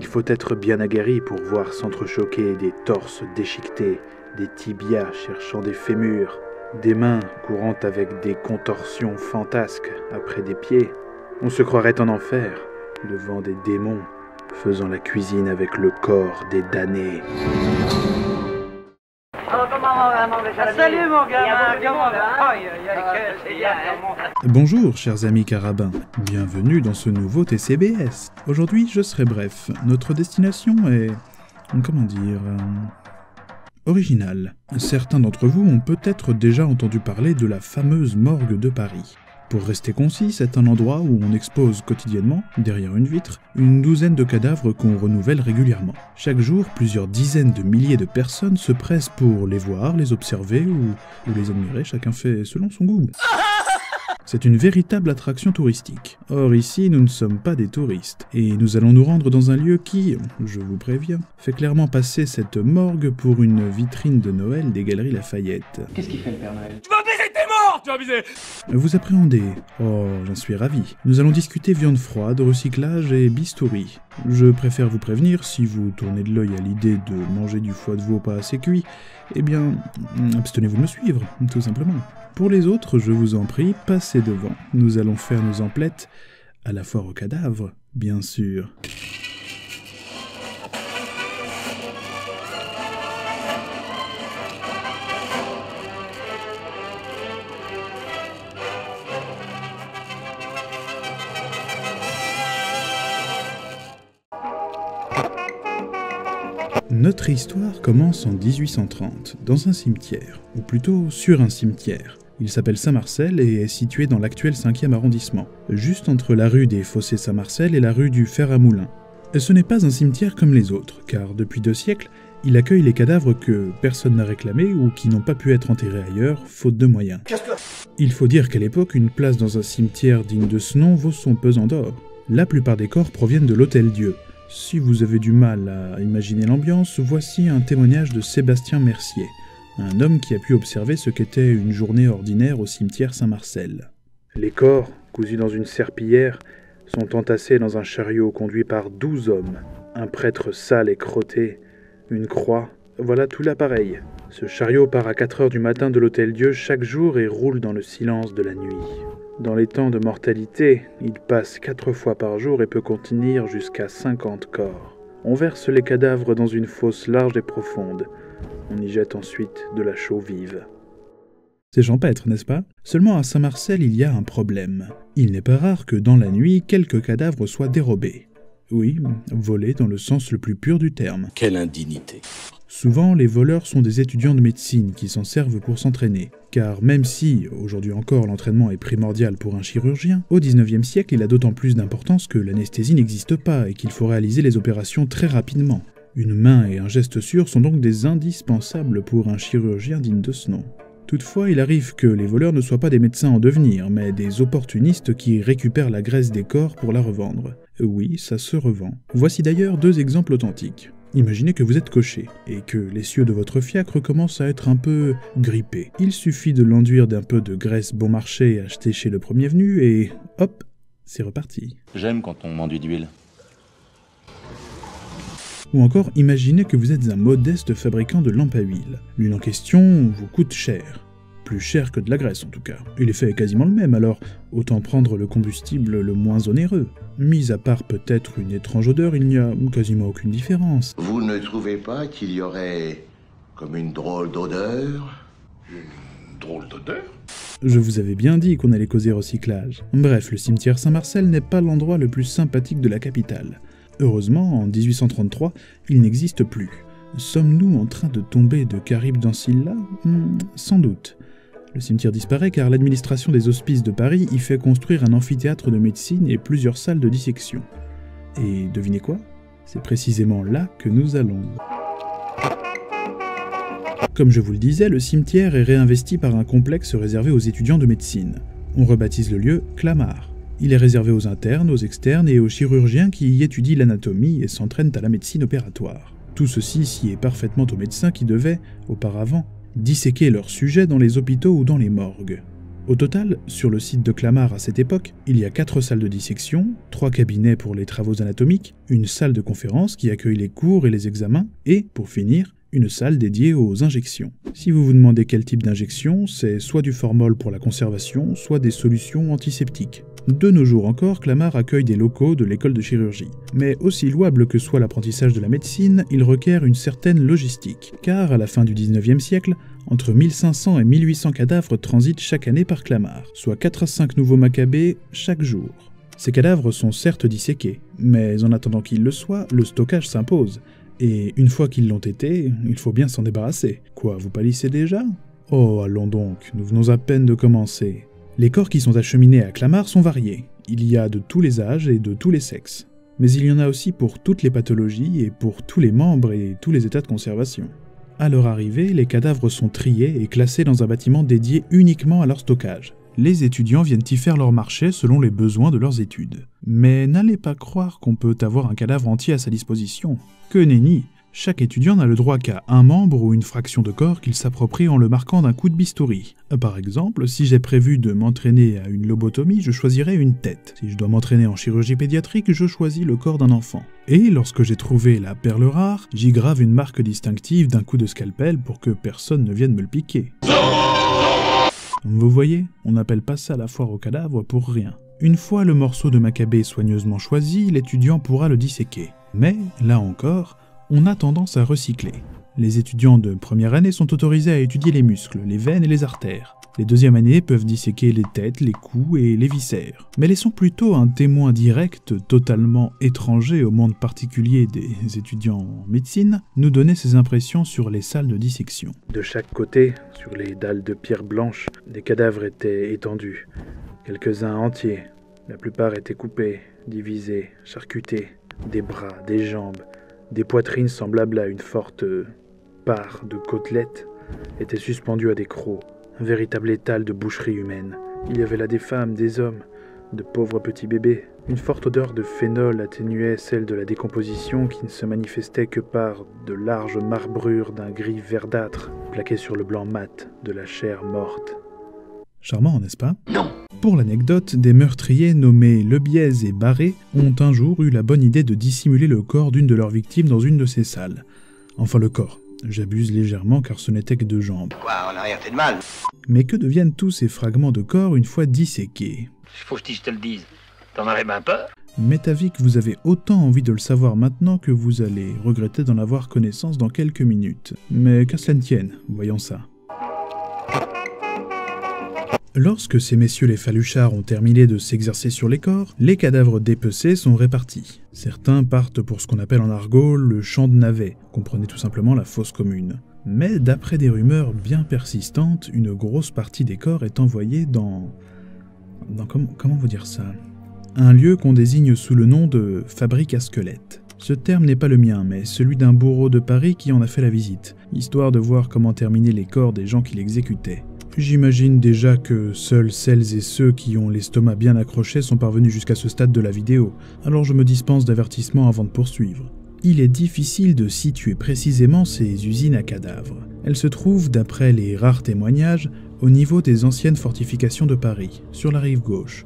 Il faut être bien aguerri pour voir s'entrechoquer des torses déchiquetés, des tibias cherchant des fémurs, des mains courant avec des contorsions fantasques après des pieds. On se croirait en enfer, devant des démons, faisant la cuisine avec le corps des damnés. Salut mon gamin, comment va hein. Bonjour chers amis carabins, bienvenue dans ce nouveau TCBS. Aujourd'hui je serai bref, notre destination est... comment dire... euh, originale. Certains d'entre vous ont peut-être déjà entendu parler de la fameuse morgue de Paris. Pour rester concis, c'est un endroit où on expose quotidiennement, derrière une vitre, une douzaine de cadavres qu'on renouvelle régulièrement. Chaque jour, plusieurs dizaines de milliers de personnes se pressent pour les voir, les observer ou, ou les admirer, chacun fait selon son goût. C'est une véritable attraction touristique. Or ici, nous ne sommes pas des touristes, et nous allons nous rendre dans un lieu qui, je vous préviens, fait clairement passer cette morgue pour une vitrine de Noël des Galeries Lafayette. Qu'est-ce qu'il fait le Père Noël? Vous appréhendez Oh, j'en suis ravi. Nous allons discuter viande froide, recyclage et bistouri. Je préfère vous prévenir, si vous tournez de l'œil à l'idée de manger du foie de veau pas assez cuit, eh bien, abstenez-vous de me suivre, tout simplement. Pour les autres, je vous en prie, passez devant. Nous allons faire nos emplettes à la foire aux cadavres, bien sûr. Notre histoire commence en 1830, dans un cimetière, ou plutôt sur un cimetière. Il s'appelle Saint-Marcel et est situé dans l'actuel 5e arrondissement, juste entre la rue des Fossés Saint-Marcel et la rue du Fer à Moulin. Ce n'est pas un cimetière comme les autres, car depuis deux siècles, il accueille les cadavres que personne n'a réclamés ou qui n'ont pas pu être enterrés ailleurs, faute de moyens. Il faut dire qu'à l'époque, une place dans un cimetière digne de ce nom vaut son pesant d'or. La plupart des corps proviennent de l'Hôtel Dieu. Si vous avez du mal à imaginer l'ambiance, voici un témoignage de Sébastien Mercier, un homme qui a pu observer ce qu'était une journée ordinaire au cimetière Saint-Marcel. Les corps, cousus dans une serpillière, sont entassés dans un chariot conduit par douze hommes. Un prêtre sale et crotté, une croix, voilà tout l'appareil. Ce chariot part à 4 heures du matin de l'Hôtel Dieu chaque jour et roule dans le silence de la nuit. Dans les temps de mortalité, il passe quatre fois par jour et peut contenir jusqu'à 50 corps. On verse les cadavres dans une fosse large et profonde. On y jette ensuite de la chaux vive. C'est champêtre, n'est-ce pas? Seulement à Saint-Marcel, il y a un problème. Il n'est pas rare que dans la nuit, quelques cadavres soient dérobés. Oui, volés dans le sens le plus pur du terme. Quelle indignité. Souvent, les voleurs sont des étudiants de médecine qui s'en servent pour s'entraîner. Car même si, aujourd'hui encore, l'entraînement est primordial pour un chirurgien, au 19e siècle, il a d'autant plus d'importance que l'anesthésie n'existe pas et qu'il faut réaliser les opérations très rapidement. Une main et un geste sûr sont donc des indispensables pour un chirurgien digne de ce nom. Toutefois, il arrive que les voleurs ne soient pas des médecins en devenir, mais des opportunistes qui récupèrent la graisse des corps pour la revendre. Oui, ça se revend. Voici d'ailleurs deux exemples authentiques. Imaginez que vous êtes cocher et que l'essieu de votre fiacre commence à être un peu grippé. Il suffit de l'enduire d'un peu de graisse bon marché acheté chez le premier venu et hop, c'est reparti. J'aime quand on m'enduit d'huile. Ou encore, imaginez que vous êtes un modeste fabricant de lampes à huile. L'huile en question vous coûte cher. Plus cher que de la graisse en tout cas. Et l'effet est quasiment le même, alors autant prendre le combustible le moins onéreux. Mis à part peut-être une étrange odeur, il n'y a quasiment aucune différence. Vous ne trouvez pas qu'il y aurait comme une drôle d'odeur? Drôle d'odeur? Je vous avais bien dit qu'on allait causer recyclage. Bref, le cimetière Saint-Marcel n'est pas l'endroit le plus sympathique de la capitale. Heureusement, en 1833, il n'existe plus. Sommes-nous en train de tomber de Caribe dans Scylla Hmm, Sans doute. Le cimetière disparaît car l'administration des hospices de Paris y fait construire un amphithéâtre de médecine et plusieurs salles de dissection. Et devinez quoi? C'est précisément là que nous allons. Comme je vous le disais, le cimetière est réinvesti par un complexe réservé aux étudiants de médecine. On rebaptise le lieu Clamart. Il est réservé aux internes, aux externes et aux chirurgiens qui y étudient l'anatomie et s'entraînent à la médecine opératoire. Tout ceci sied parfaitement aux médecins qui devaient, auparavant, disséquer leurs sujets dans les hôpitaux ou dans les morgues. Au total, sur le site de Clamart à cette époque, il y a 4 salles de dissection, 3 cabinets pour les travaux anatomiques, une salle de conférence qui accueille les cours et les examens, et, pour finir, une salle dédiée aux injections. Si vous vous demandez quel type d'injection, c'est soit du formol pour la conservation, soit des solutions antiseptiques. De nos jours encore, Clamart accueille des locaux de l'école de chirurgie. Mais aussi louable que soit l'apprentissage de la médecine, il requiert une certaine logistique, car à la fin du 19e siècle, entre 1500 et 1800 cadavres transitent chaque année par Clamart, soit 4 à 5 nouveaux macabées chaque jour. Ces cadavres sont certes disséqués, mais en attendant qu'ils le soient, le stockage s'impose. Et une fois qu'ils l'ont été, il faut bien s'en débarrasser. Quoi, vous palissez déjà? Oh, allons donc, nous venons à peine de commencer. Les corps qui sont acheminés à Clamart sont variés. Il y a de tous les âges et de tous les sexes. Mais il y en a aussi pour toutes les pathologies et pour tous les membres et tous les états de conservation. À leur arrivée, les cadavres sont triés et classés dans un bâtiment dédié uniquement à leur stockage. Les étudiants viennent y faire leur marché selon les besoins de leurs études. Mais n'allez pas croire qu'on peut avoir un cadavre entier à sa disposition. Que nenni chaque étudiant n'a le droit qu'à un membre ou une fraction de corps qu'il s'approprie en le marquant d'un coup de bistouri. Par exemple, si j'ai prévu de m'entraîner à une lobotomie, je choisirai une tête. Si je dois m'entraîner en chirurgie pédiatrique, je choisis le corps d'un enfant. Et lorsque j'ai trouvé la perle rare, j'y grave une marque distinctive d'un coup de scalpel pour que personne ne vienne me le piquer. Vous voyez, on n'appelle pas ça la foire au cadavre pour rien. Une fois le morceau de macabé soigneusement choisi, l'étudiant pourra le disséquer. Mais, là encore, on a tendance à recycler. Les étudiants de première année sont autorisés à étudier les muscles, les veines et les artères. Les deuxièmes années peuvent disséquer les têtes, les coups et les viscères. Mais laissons plutôt un témoin direct, totalement étranger au monde particulier des étudiants en médecine, nous donner ses impressions sur les salles de dissection. De chaque côté, sur les dalles de pierre blanche, des cadavres étaient étendus. Quelques-uns entiers. La plupart étaient coupés, divisés, charcutés. Des bras, des jambes, des poitrines semblables à une forte part de côtelettes étaient suspendues à des crocs, un véritable étal de boucherie humaine. Il y avait là des femmes, des hommes, de pauvres petits bébés. Une forte odeur de phénol atténuait celle de la décomposition qui ne se manifestait que par de larges marbrures d'un gris verdâtre plaquées sur le blanc mat de la chair morte. Charmant, n'est-ce pas? Non. Pour l'anecdote, des meurtriers nommés Lebiez et Barré ont un jour eu la bonne idée de dissimuler le corps d'une de leurs victimes dans une de ces salles. Enfin le corps. J'abuse légèrement car ce n'était que deux jambes. Quoi, en arrière, t'es de mal Mais que deviennent tous ces fragments de corps une fois disséqués? Faut que je te le dise. T'en aurais bien peur M'est avis que vous avez autant envie de le savoir maintenant que vous allez regretter d'en avoir connaissance dans quelques minutes. Mais qu'à cela ne tienne, voyons ça. Lorsque ces messieurs les faluchards ont terminé de s'exercer sur les corps, les cadavres dépecés sont répartis. Certains partent pour ce qu'on appelle en argot le champ de navet, comprenez tout simplement la fosse commune. Mais d'après des rumeurs bien persistantes, une grosse partie des corps est envoyée dans... comment vous dire ça? Un lieu qu'on désigne sous le nom de fabrique à squelettes. Ce terme n'est pas le mien, mais celui d'un bourreau de Paris qui en a fait la visite, histoire de voir comment terminer les corps des gens qui l'exécutaient. J'imagine déjà que seuls celles et ceux qui ont l'estomac bien accroché sont parvenus jusqu'à ce stade de la vidéo, alors je me dispense d'avertissement avant de poursuivre. Il est difficile de situer précisément ces usines à cadavres. Elles se trouvent, d'après les rares témoignages, au niveau des anciennes fortifications de Paris, sur la rive gauche.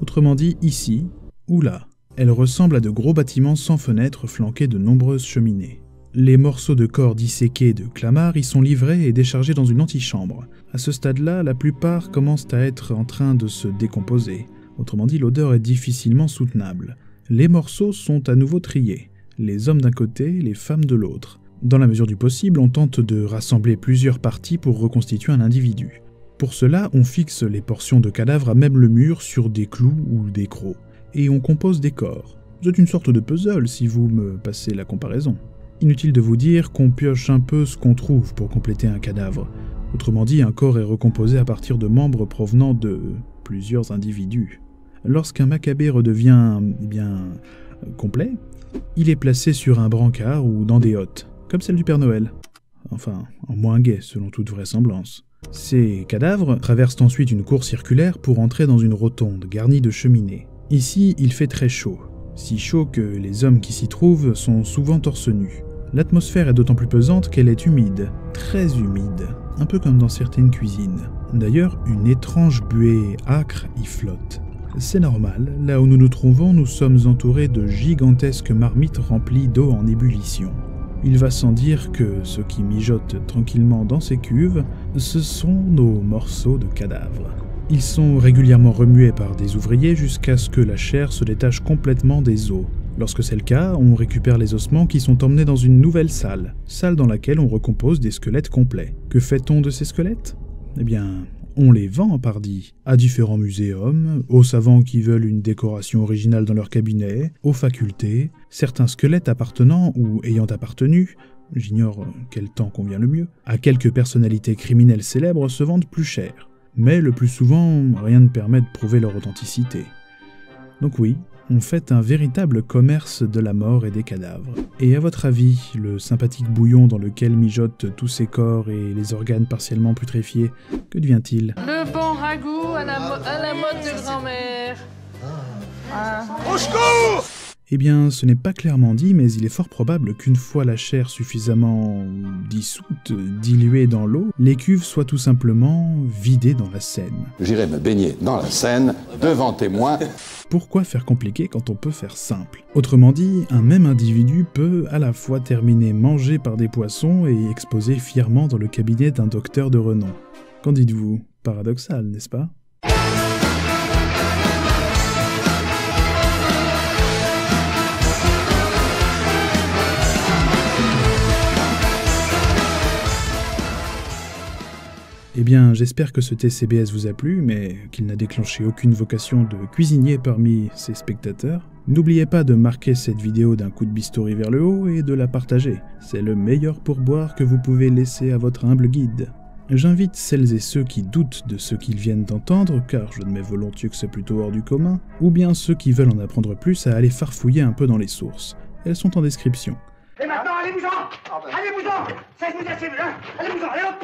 Autrement dit, ici ou là. Elles ressemblent à de gros bâtiments sans fenêtres flanqués de nombreuses cheminées. Les morceaux de corps disséqués de Clamart y sont livrés et déchargés dans une antichambre. À ce stade-là, la plupart commencent à être en train de se décomposer. Autrement dit, l'odeur est difficilement soutenable. Les morceaux sont à nouveau triés. Les hommes d'un côté, les femmes de l'autre. Dans la mesure du possible, on tente de rassembler plusieurs parties pour reconstituer un individu. Pour cela, on fixe les portions de cadavres à même le mur sur des clous ou des crocs, et on compose des corps. C'est une sorte de puzzle si vous me passez la comparaison. Inutile de vous dire qu'on pioche un peu ce qu'on trouve pour compléter un cadavre. Autrement dit, un corps est recomposé à partir de membres provenant de plusieurs individus. Lorsqu'un macabé redevient eh bien complet, il est placé sur un brancard ou dans des hottes, comme celle du Père Noël. Enfin, en moins gai selon toute vraisemblance. Ces cadavres traversent ensuite une cour circulaire pour entrer dans une rotonde garnie de cheminées. Ici, il fait très chaud, si chaud que les hommes qui s'y trouvent sont souvent torse nus. L'atmosphère est d'autant plus pesante qu'elle est humide, très humide, un peu comme dans certaines cuisines. D'ailleurs, une étrange buée âcre y flotte. C'est normal, là où nous nous trouvons, nous sommes entourés de gigantesques marmites remplies d'eau en ébullition. Il va sans dire que ce qui mijote tranquillement dans ces cuves, ce sont nos morceaux de cadavres. Ils sont régulièrement remués par des ouvriers jusqu'à ce que la chair se détache complètement des os. Lorsque c'est le cas, on récupère les ossements qui sont emmenés dans une nouvelle salle, salle dans laquelle on recompose des squelettes complets. Que fait-on de ces squelettes? Eh bien, on les vend, pardi, à différents muséums, aux savants qui veulent une décoration originale dans leur cabinet, aux facultés, certains squelettes appartenant ou ayant appartenu, j'ignore quel temps convient le mieux, à quelques personnalités criminelles célèbres se vendent plus cher. Mais le plus souvent, rien ne permet de prouver leur authenticité. Donc oui, on fait un véritable commerce de la mort et des cadavres. Et à votre avis, le sympathique bouillon dans lequel mijotent tous ces corps et les organes partiellement putréfiés, que devient-il? Le bon ragoût à la, mo- à la mode de grand-mère. Eh bien, ce n'est pas clairement dit, mais il est fort probable qu'une fois la chair suffisamment dissoute, diluée dans l'eau, les cuves soient tout simplement vidées dans la Seine. J'irai me baigner dans la Seine, devant témoins. Pourquoi faire compliqué quand on peut faire simple? Autrement dit, un même individu peut à la fois terminer mangé par des poissons et exposé fièrement dans le cabinet d'un docteur de renom. Qu'en dites-vous? Paradoxal, n'est-ce pas? Eh bien, j'espère que ce TCBS vous a plu, mais qu'il n'a déclenché aucune vocation de cuisinier parmi ses spectateurs. N'oubliez pas de marquer cette vidéo d'un coup de bistouri vers le haut et de la partager. C'est le meilleur pourboire que vous pouvez laisser à votre humble guide. J'invite celles et ceux qui doutent de ce qu'ils viennent d'entendre, car je admets volontiers que c'est plutôt hors du commun, ou bien ceux qui veulent en apprendre plus à aller farfouiller un peu dans les sources. Elles sont en description. Et maintenant, allez-vous-en Allez-vous-en Ça, je vous assure, hein Allez-vous-en, allez hop